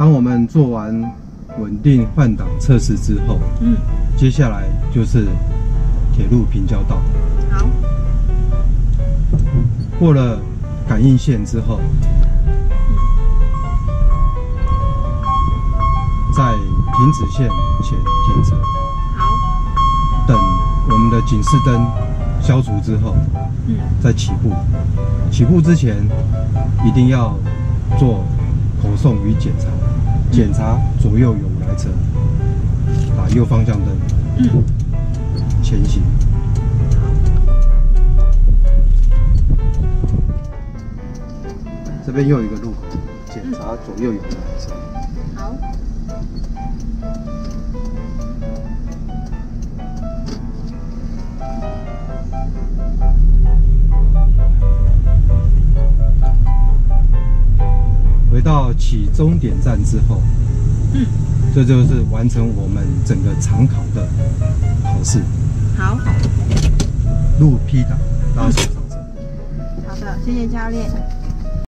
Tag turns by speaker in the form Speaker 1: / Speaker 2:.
Speaker 1: 当我们做完稳定换挡测试之后，
Speaker 2: 嗯，
Speaker 1: 接下来就是铁路平交道。
Speaker 2: 好，
Speaker 1: 过了感应线之后，在停止线前停车，
Speaker 2: 好，
Speaker 1: 等我们的警示灯消除之后，
Speaker 2: 嗯，
Speaker 1: 再起步。起步之前一定要做口送与检查，检查左右有无来车，打右方向灯，前行。这边又有一个路口，检查左右有无来车。到起终点站之后，
Speaker 2: 嗯，
Speaker 1: 这就是完成我们整个长考的考试。
Speaker 2: 好，
Speaker 1: 路 P 档，拉手上车。
Speaker 2: 好的，谢谢教练。